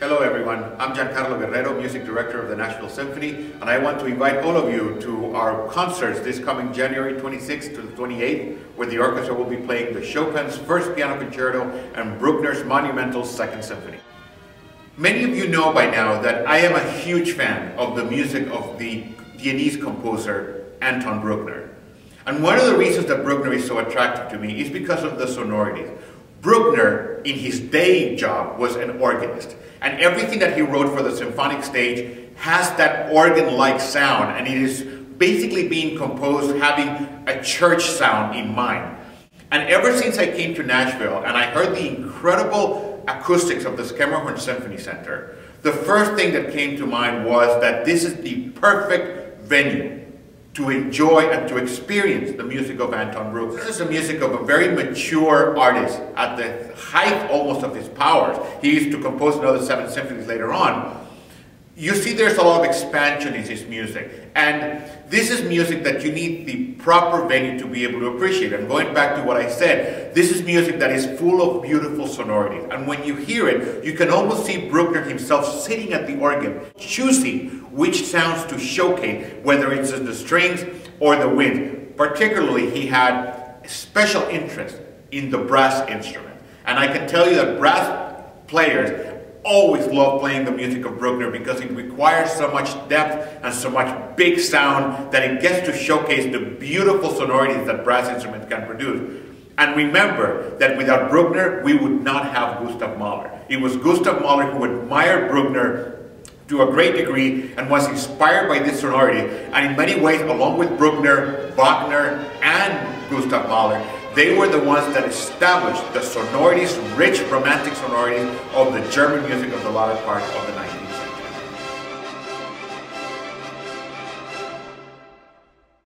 Hello everyone, I'm Giancarlo Guerrero, Music Director of the Nashville Symphony, and I want to invite all of you to our concerts this coming January 26th to the 28th, where the orchestra will be playing the Chopin's First Piano Concerto and Bruckner's Monumental Second Symphony. Many of you know by now that I am a huge fan of the music of the Viennese composer Anton Bruckner. And one of the reasons that Bruckner is so attractive to me is because of the sonorities. Bruckner, in his day job, was an organist. And everything that he wrote for the symphonic stage has that organ-like sound, and it is basically being composed having a church sound in mind. And ever since I came to Nashville and I heard the incredible acoustics of the Schermerhorn Symphony Center, the first thing that came to mind was that this is the perfect venue to enjoy and to experience the music of Anton Bruckner. This is the music of a very mature artist at the height almost of his powers. He used to compose another seven symphonies later on. You see there's a lot of expansion in his music. And this is music that you need the proper venue to be able to appreciate. And going back to what I said, this is music that is full of beautiful sonorities. And when you hear it, you can almost see Bruckner himself sitting at the organ, choosing which sounds to showcase, whether it's the strings or the wind. Particularly, he had special interest in the brass instrument. And I can tell you that brass players always love playing the music of Bruckner because it requires so much depth and so much big sound that it gets to showcase the beautiful sonorities that brass instruments can produce. And remember that without Bruckner, we would not have Gustav Mahler. It was Gustav Mahler who admired Bruckner to a great degree and was inspired by this sonority. And in many ways, along with Bruckner, Wagner, and Gustav Mahler, they were the ones that established the sonorities, rich romantic sonorities of the German music of the latter part of the 19th